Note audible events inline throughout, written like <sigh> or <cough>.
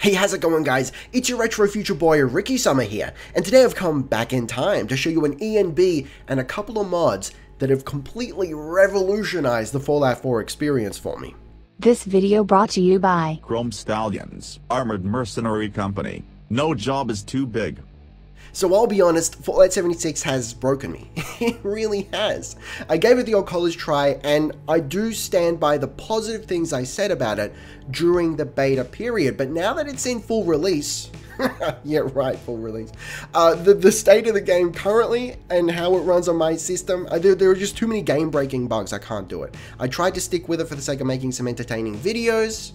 Hey, how's it going guys? It's your Retro Future Boy Ricky Summer here, and today I've come back in time to show you an ENB and a couple of mods that have completely revolutionized the Fallout 4 experience for me. This video brought to you by Chrome Stallions, Armored Mercenary Company. No job is too big. So I'll be honest, Fallout 76 has broken me. <laughs> it really has. I gave it the old college try, and I do stand by the positive things I said about it during the beta period, but now that it's in full release, <laughs> yeah, right, full release. Uh, the, the state of the game currently and how it runs on my system, uh, there, there are just too many game-breaking bugs. I can't do it. I tried to stick with it for the sake of making some entertaining videos,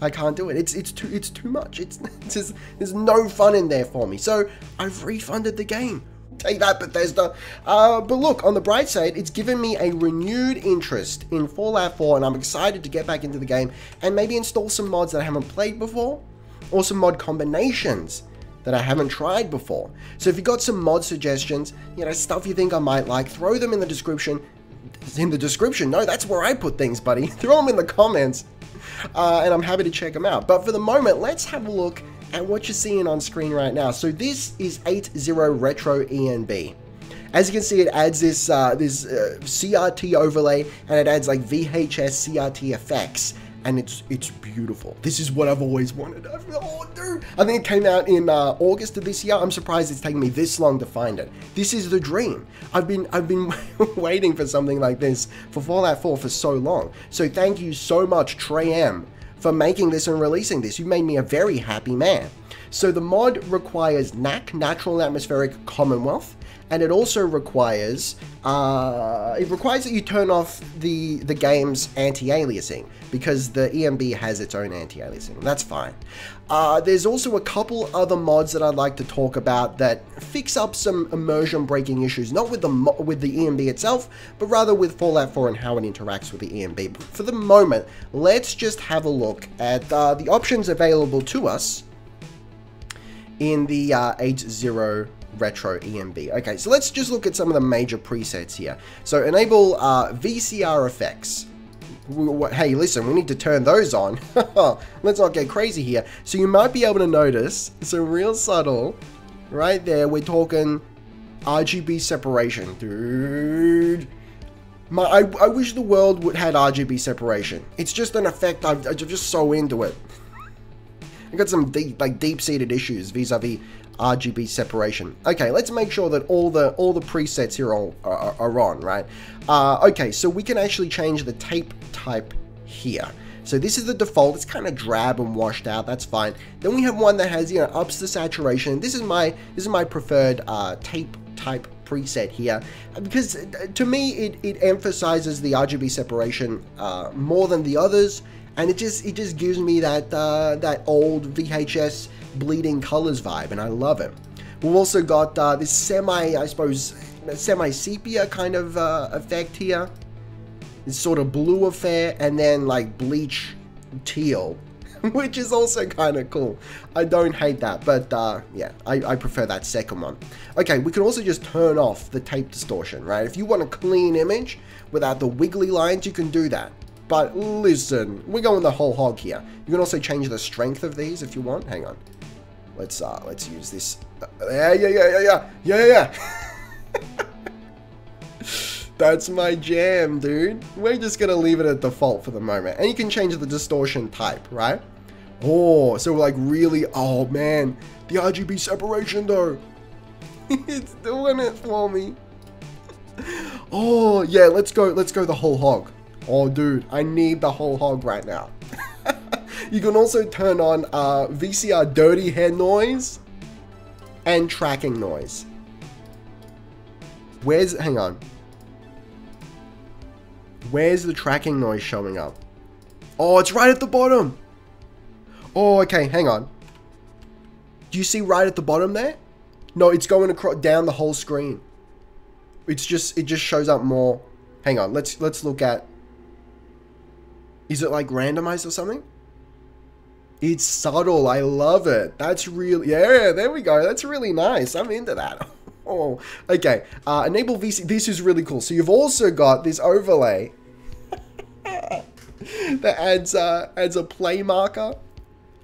I can't do it. It's it's too it's too much. It's, <laughs> it's just, there's no fun in there for me. So I've refunded the game. Take that, Bethesda. Uh, but look, on the bright side, it's given me a renewed interest in Fallout 4, and I'm excited to get back into the game and maybe install some mods that I haven't played before, or some mod combinations that I haven't tried before. So if you got some mod suggestions, you know, stuff you think I might like, throw them in the description. In the description? No, that's where I put things, buddy. <laughs> throw them in the comments uh, and I'm happy to check them out. But for the moment, let's have a look at what you're seeing on screen right now. So this is 80 Retro ENB. As you can see, it adds this uh, this uh, CRT overlay, and it adds like VHS CRT effects and it's it's beautiful. This is what I've always wanted. Oh. I think it came out in uh, August of this year. I'm surprised it's taken me this long to find it. This is the dream. I've been I've been <laughs> waiting for something like this for Fallout 4 for so long. So thank you so much, Trey M, for making this and releasing this. You made me a very happy man. So the mod requires NAC, Natural Atmospheric Commonwealth, and it also requires uh, it requires that you turn off the the game's anti-aliasing because the ENB has its own anti-aliasing. That's fine. Uh, there's also a couple other mods that I'd like to talk about that fix up some immersion breaking issues, not with the with the ENB itself, but rather with Fallout 4 and how it interacts with the ENB. But for the moment, let's just have a look at uh, the options available to us in the uh, 8.0 Retro ENB. Okay, so let's just look at some of the major presets here. So enable uh, VCR effects. Hey, listen, we need to turn those on. <laughs> let's not get crazy here. So you might be able to notice it's a real subtle, right there, we're talking RGB separation. Dude. My, I, I wish the world would had RGB separation. It's just an effect, i I'm just so into it. I got some deep, like deep-seated issues vis-a-vis RGB separation. Okay, let's make sure that all the all the presets here are, are, are on, right? Uh, okay, so we can actually change the tape type here. So this is the default, it's kind of drab and washed out, that's fine. Then we have one that has, you know, ups the saturation. This is my this is my preferred uh, tape type preset here because uh, to me it, it emphasizes the RGB separation uh, more than the others and it just it just gives me that uh, that old VHS bleeding colors vibe, and I love it. We've also got uh, this semi, I suppose, semi sepia kind of uh, effect here. This sort of blue affair, and then like bleach teal, <laughs> which is also kind of cool. I don't hate that, but uh, yeah, I, I, prefer that second one. Okay, we can also just turn off the tape distortion, right? If you want a clean image without the wiggly lines, you can do that. But listen, we're going the whole hog here. You can also change the strength of these if you want. Hang on. Let's uh let's use this. Uh, yeah, yeah, yeah, yeah, yeah, yeah, yeah. <laughs> That's my jam, dude. We're just gonna leave it at default for the moment. And you can change the distortion type, right? Oh, so like really, oh man. The RGB separation though. <laughs> it's doing it for me. <laughs> Oh, yeah, let's go, let's go the whole hog. Oh, dude, I need the whole hog right now. <laughs> you can also turn on uh, VCR dirty hair noise and tracking noise. Where's, hang on. Where's the tracking noise showing up? Oh, it's right at the bottom. Oh, okay, hang on. Do you see right at the bottom there? No, it's going across down the whole screen. It's just it just shows up more. Hang on, let's let's look at is it like randomized or something? It's subtle. I love it. That's really, yeah, there we go. That's really nice. I'm into that. <laughs> oh, okay. Uh, enable VC. This is really cool. So you've also got this overlay <laughs> that adds, uh, adds a play marker.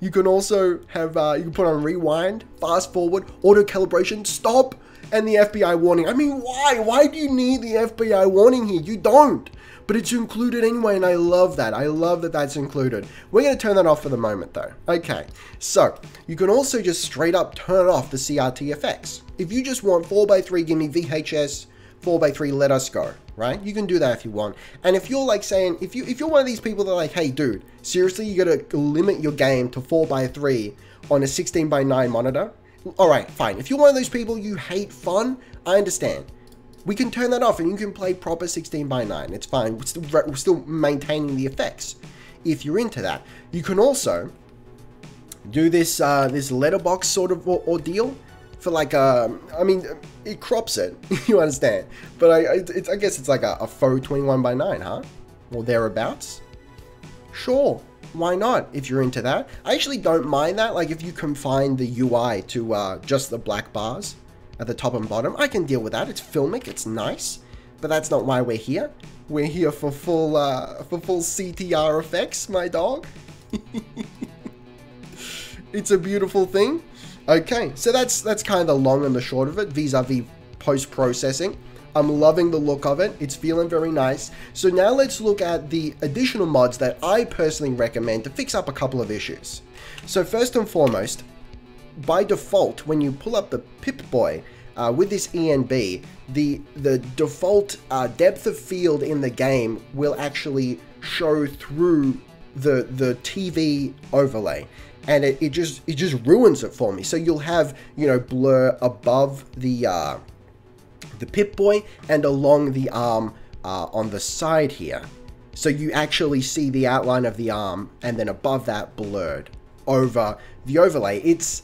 You can also have, uh, you can put on rewind, fast forward, auto calibration, stop, and the FBI warning. I mean, why? Why do you need the FBI warning here? You don't. But it's included anyway, and I love that. I love that that's included. We're going to turn that off for the moment, though. Okay, so you can also just straight up turn off the CRT effects. If you just want 4x3, give me VHS, 4x3, let us go, right? You can do that if you want. And if you're like saying, if, you, if you're one of these people that are like, hey, dude, seriously, you got to limit your game to 4x3 on a 16x9 monitor, all right, fine. If you're one of those people you hate fun, I understand. We can turn that off and you can play proper 16 by 9. It's fine. We're still, we're still maintaining the effects if you're into that. You can also do this uh, this letterbox sort of ordeal for like a, um, I mean, it crops it, <laughs> you understand. But I, I, I guess it's like a, a faux 21 by 9, huh? Or thereabouts. Sure, why not if you're into that? I actually don't mind that. Like if you confine the UI to uh, just the black bars at the top and bottom, I can deal with that. It's filmic, it's nice, but that's not why we're here. We're here for full uh, for full CTR effects, my dog. <laughs> it's a beautiful thing. Okay, so that's that's kind of the long and the short of it vis-a-vis -vis post processing. I'm loving the look of it. It's feeling very nice. So now let's look at the additional mods that I personally recommend to fix up a couple of issues. So first and foremost, by default, when you pull up the Pip-Boy uh, with this ENB, the, the default uh, depth of field in the game will actually show through the, the TV overlay and it, it just it just ruins it for me. So you'll have you know blur above the uh, the Pip-Boy and along the arm uh, on the side here. So you actually see the outline of the arm and then above that blurred over the overlay. It's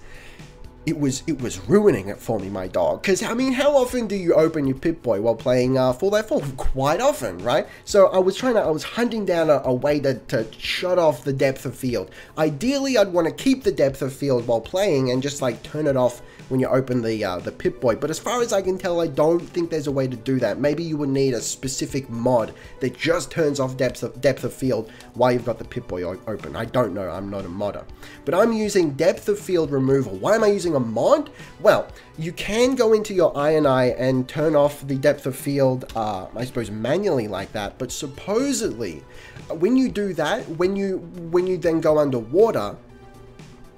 it was it was ruining it for me, my dog. Because I mean, how often do you open your Pip-Boy while playing uh, Fallout 4? Quite often, right? So I was trying to, I was hunting down a, a way to, to shut off the depth of field. Ideally, I'd want to keep the depth of field while playing and just like turn it off when you open the uh, the Pip-Boy. But as far as I can tell, I don't think there's a way to do that. Maybe you would need a specific mod that just turns off depth of, depth of field while you've got the Pip-Boy open. I don't know, I'm not a modder. But I'm using depth of field removal. Why am I using a mod? Well, you can go into your INI and turn off the depth of field, uh, I suppose manually like that, but supposedly when you do that, when you when you then go underwater,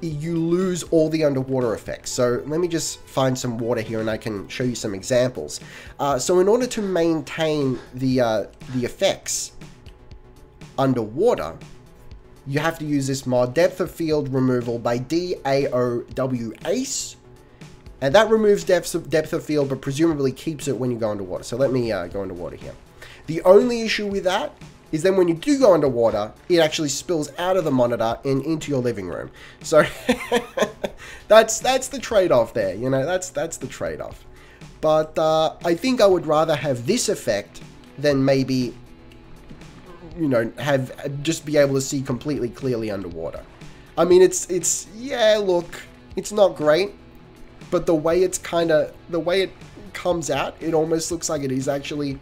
you lose all the underwater effects. So let me just find some water here and I can show you some examples. Uh, so in order to maintain the, uh, the effects underwater, you have to use this mod, Depth of Field Removal by DAOW Ace. And that removes depth of, depth of field, but presumably keeps it when you go underwater. So let me uh, go underwater here. The only issue with that is then when you do go underwater, it actually spills out of the monitor and into your living room. So <laughs> that's that's the trade-off there. You know, that's that's the trade-off. But uh, I think I would rather have this effect than maybe you know have just be able to see completely clearly underwater. I mean, it's it's yeah, look, it's not great, but the way it's kind of the way it comes out, it almost looks like it is actually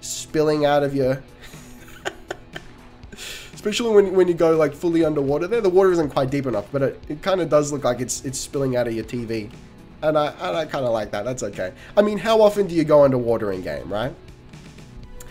spilling out of your <laughs> especially when, when you go like fully underwater there. The water isn't quite deep enough, but it, it kind of does look like it's it's spilling out of your TV. And I, and I kind of like that. That's okay. I mean, how often do you go underwater in game, right?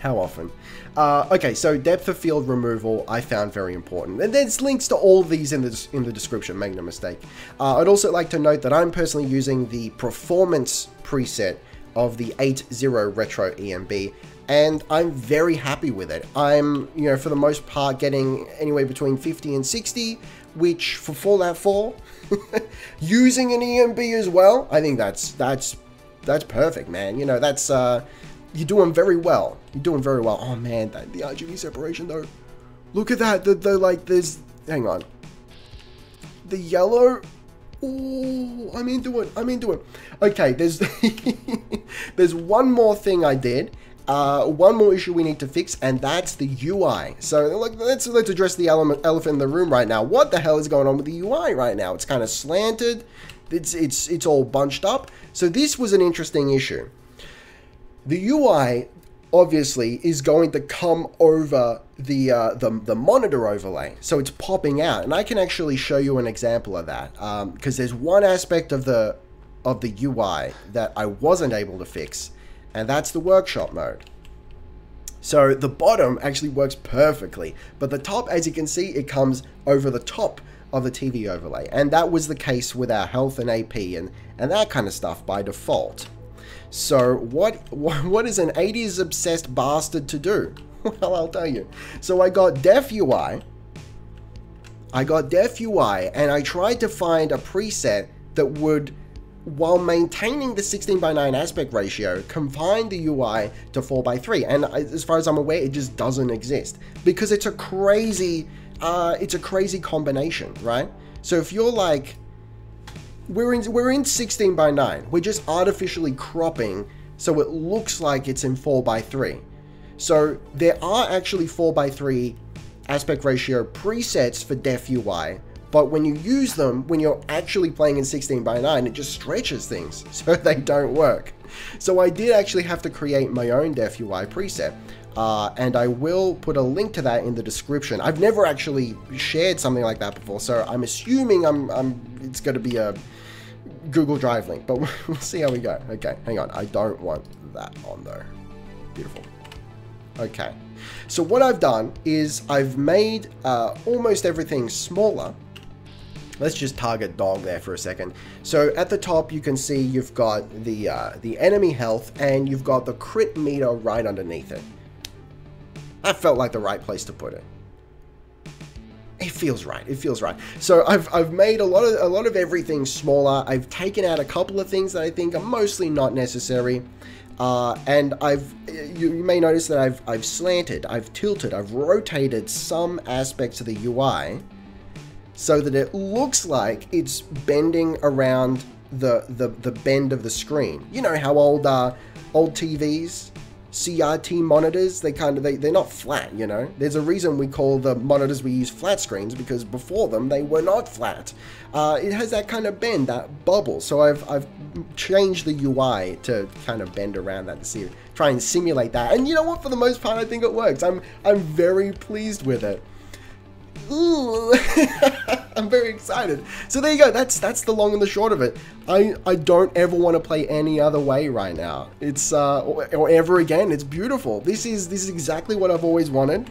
How often? Uh, okay, so depth of field removal I found very important. And there's links to all these in the, in the description, make no mistake. Uh, I'd also like to note that I'm personally using the performance preset of the 8.0 Retro ENB and I'm very happy with it. I'm, you know, for the most part getting anywhere between 50 and 60, which for Fallout 4, <laughs> using an ENB as well, I think that's that's that's perfect, man. You know, that's uh you're doing very well. You're doing very well. Oh man, that, the RGB separation though. Look at that. The, the like there's hang on. The yellow Oh, I'm into it. I'm into it. Okay, there's <laughs> there's one more thing I did, uh, one more issue we need to fix, and that's the UI. So like, let's let's address the element, elephant in the room right now. What the hell is going on with the UI right now? It's kind of slanted. It's it's it's all bunched up. So this was an interesting issue. The UI obviously is going to come over the, uh, the the monitor overlay, so it's popping out, and I can actually show you an example of that because um, there's one aspect of the of the UI that I wasn't able to fix, and that's the workshop mode. So the bottom actually works perfectly, but the top, as you can see, it comes over the top of the TV overlay. And that was the case with our health and AP and, and that kind of stuff by default. So what, <laughs> what is an 80s obsessed bastard to do? <laughs> Well, I'll tell you. So I got Def UI. I got Def UI and I tried to find a preset that would while maintaining the 16 by 9 aspect ratio, confine the UI to 4 by 3 and as far as I'm aware, it just doesn't exist because it's a crazy, uh, it's a crazy combination, right? So if you're like, we're in, we're in 16 by 9, we're just artificially cropping so it looks like it's in 4 by 3 So there are actually 4 by 3 aspect ratio presets for Def UI, but when you use them, when you're actually playing in 16 by 9, it just stretches things <laughs> so they don't work. So I did actually have to create my own Def UI preset. Uh, and I will put a link to that in the description. I've never actually shared something like that before, so I'm assuming I'm, I'm it's going to be a Google Drive link, but <laughs> we'll see how we go. Okay, hang on. I don't want that on though. Beautiful. Okay, so what I've done is I've made uh, almost everything smaller Let's just target dog there for a second. So at the top, you can see you've got the uh, the enemy health and you've got the crit meter right underneath it. That felt like the right place to put it. It feels right. It feels right. So I've, I've made a lot of a lot of everything smaller. I've taken out a couple of things that I think are mostly not necessary. Uh, and I've you, you, may notice that I've I've slanted, I've tilted, I've rotated some aspects of the UI so that it looks like it's bending around the the, the bend of the screen. You know how old uh, old TVs, CRT monitors, they kind of they, they're not flat, you know. There's a reason we call the monitors we use flat screens because before them they were not flat. Uh, it has that kind of bend, that bubble. So I've I've changed the UI to kind of bend around that to see try and simulate that. And you know what? For the most part, I think it works. I'm I'm very pleased with it. Ooh, <laughs> I'm very excited. So there you go. That's that's the long and the short of it. I I don't ever want to play any other way right now. It's uh or, or ever again. It's beautiful. This is this is exactly what I've always wanted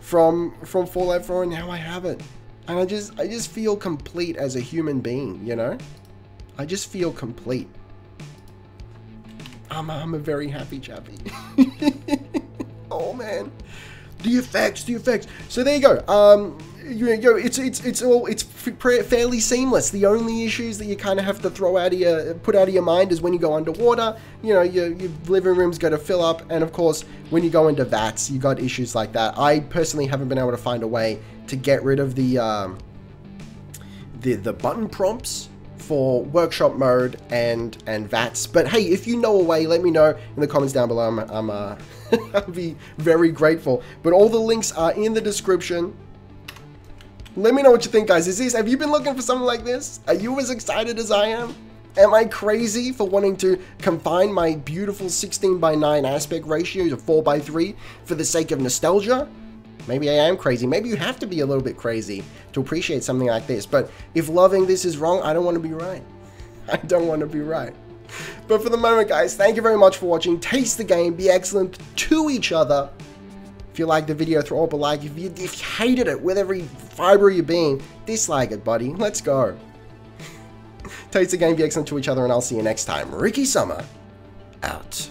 from from Fallout 4, and now I have it. And I just I just feel complete as a human being. You know, I just feel complete. I'm I'm a very happy chappy. <laughs> oh man the effects, the effects. So there you go. Um, you know, it's it's it's all it's fairly seamless. The only issues that you kind of have to throw out of your put out of your mind is when you go underwater. You know, your, your living room's got to fill up, and of course, when you go into VATS, you got issues like that. I personally haven't been able to find a way to get rid of the um, the the button prompts for workshop mode and and VATS. But hey, if you know a way, let me know in the comments down below. I'm, I'm uh, <laughs> I'll be very grateful. But all the links are in the description. Let me know what you think, guys. Is this, have you been looking for something like this? Are you as excited as I am? Am I crazy for wanting to confine my beautiful 16 by 9 aspect ratio to 4 by 3 for the sake of nostalgia? Maybe I am crazy. Maybe you have to be a little bit crazy to appreciate something like this. But if loving this is wrong, I don't want to be right. <laughs> I don't want to be right. But for the moment, guys, thank you very much for watching. Taste the game, be excellent to each other. If you liked the video, throw up a like. If you, if you hated it with every fiber of your being, dislike it, buddy. Let's go. <laughs> Taste the game, be excellent to each other, and I'll see you next time. Ricky Summer, out.